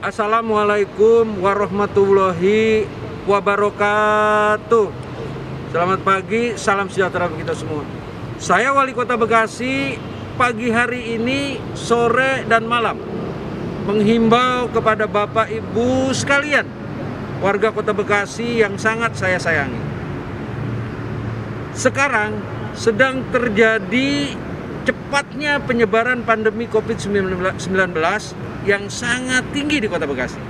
Assalamualaikum warahmatullahi wabarakatuh. Selamat pagi, salam sejahtera bagi kita semua. Saya Wali Kota Bekasi pagi hari ini, sore dan malam menghimbau kepada Bapak Ibu sekalian warga Kota Bekasi yang sangat saya sayangi. Sekarang sedang terjadi cepatnya penyebaran pandemi COVID-19 yang sangat tinggi di Kota Bekasi.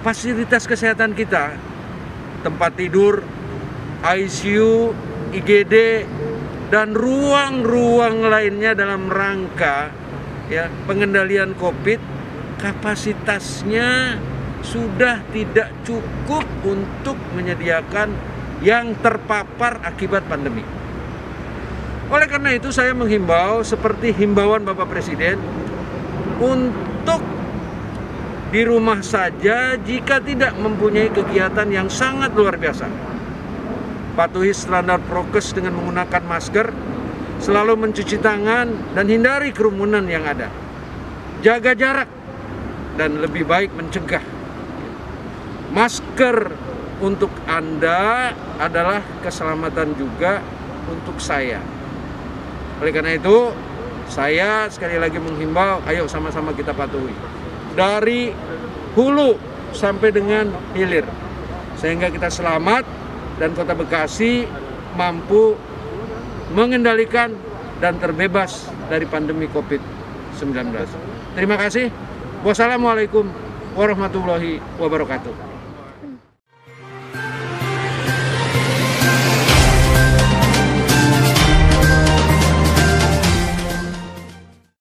Fasilitas kesehatan kita, tempat tidur, ICU, IGD, dan ruang-ruang lainnya dalam rangka ya pengendalian Covid kapasitasnya sudah tidak cukup untuk menyediakan yang terpapar akibat pandemi. Oleh karena itu saya menghimbau seperti himbauan Bapak Presiden untuk di rumah saja jika tidak mempunyai kegiatan yang sangat luar biasa. Patuhi standar prokes dengan menggunakan masker, selalu mencuci tangan dan hindari kerumunan yang ada. Jaga jarak dan lebih baik mencegah. Masker untuk Anda adalah keselamatan juga untuk saya. Oleh karena itu, saya sekali lagi menghimbau, ayo sama-sama kita patuhi. Dari hulu sampai dengan hilir. Sehingga kita selamat dan kota Bekasi mampu mengendalikan dan terbebas dari pandemi COVID-19. Terima kasih. Wassalamualaikum warahmatullahi wabarakatuh.